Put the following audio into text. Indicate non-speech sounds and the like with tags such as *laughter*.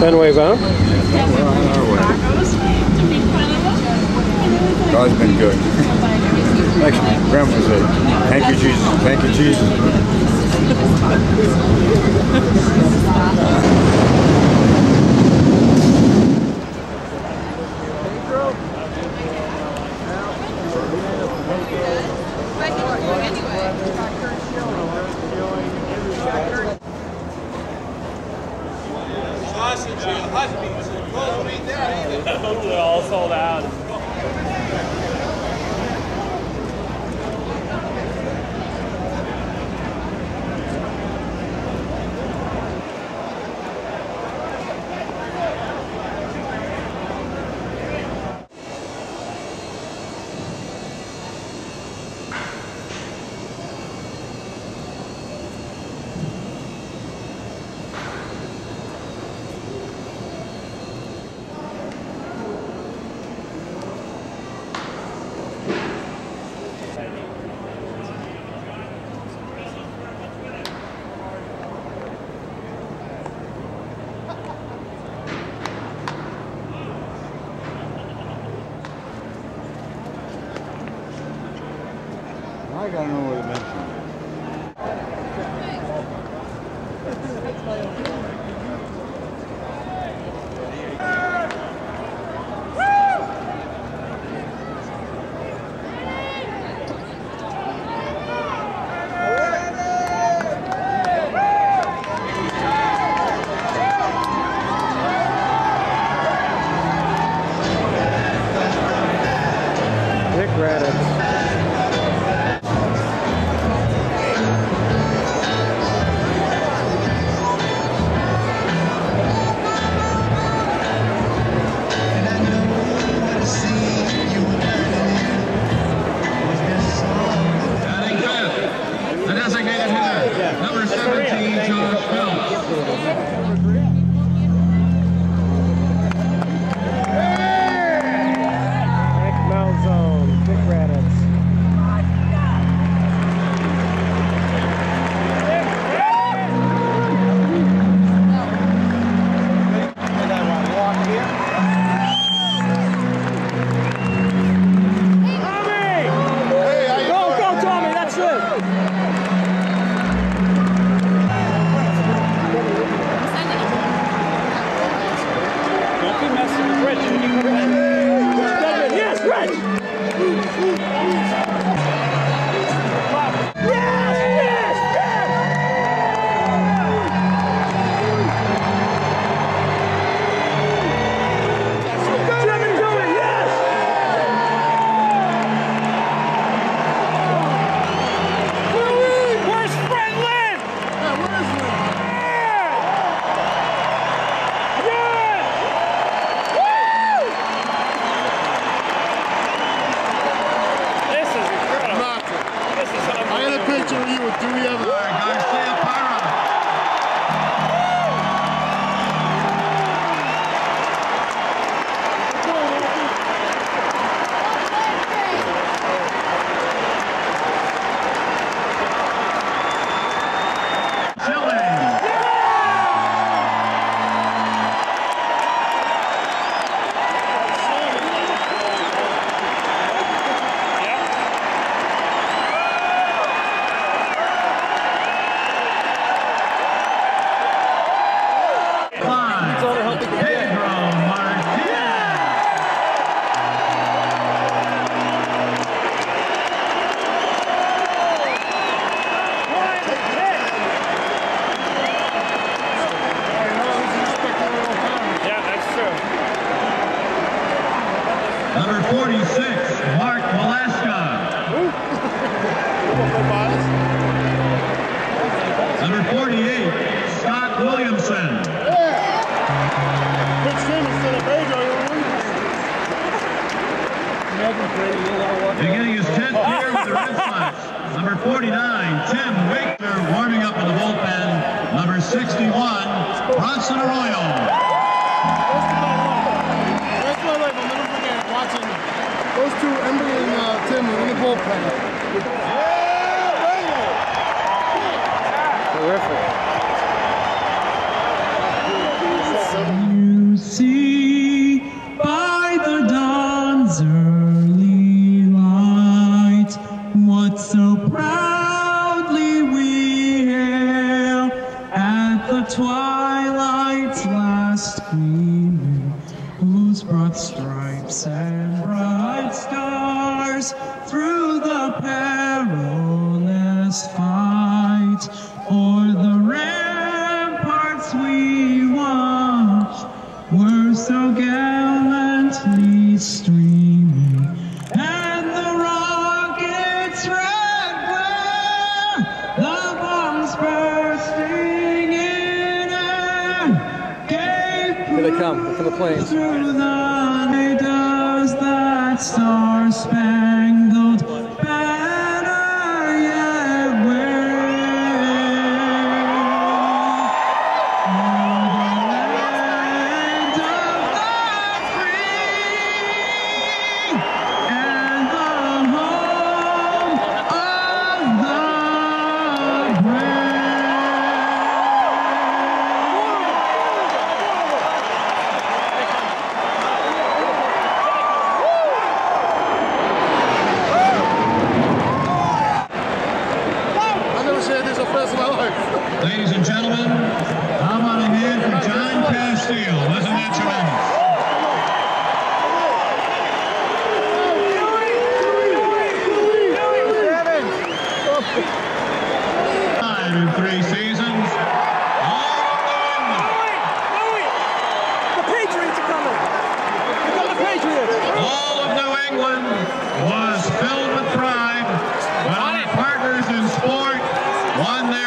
Fenway bound. God's been good. Actually, Grandpa said, thank you, Jesus. Thank you, Jesus. Husbands, *laughs* don't eat that either. They're all sold out. I gotta know where the mention is. Don't be messing Number 46, Mark Malaska. Number 48, Scott Williamson. Beginning his 10th year with the Red Sox. Number 49, Tim Wakefield warming up in the bullpen. Number 61, Bronson Arroyo. goes to Emily and uh, Tim in the bullpen. You see by the dawn's early light what so proudly we at the twilight's last gleam. Here they come. Here come the planes. Won